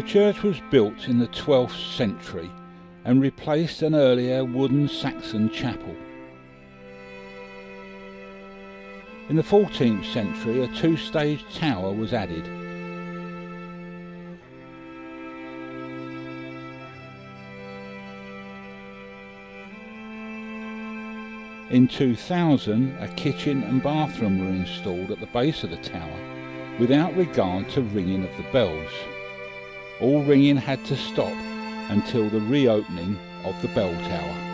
The church was built in the 12th century and replaced an earlier wooden Saxon chapel. In the 14th century, a two-stage tower was added. In 2000, a kitchen and bathroom were installed at the base of the tower without regard to ringing of the bells. All ringing had to stop until the reopening of the bell tower.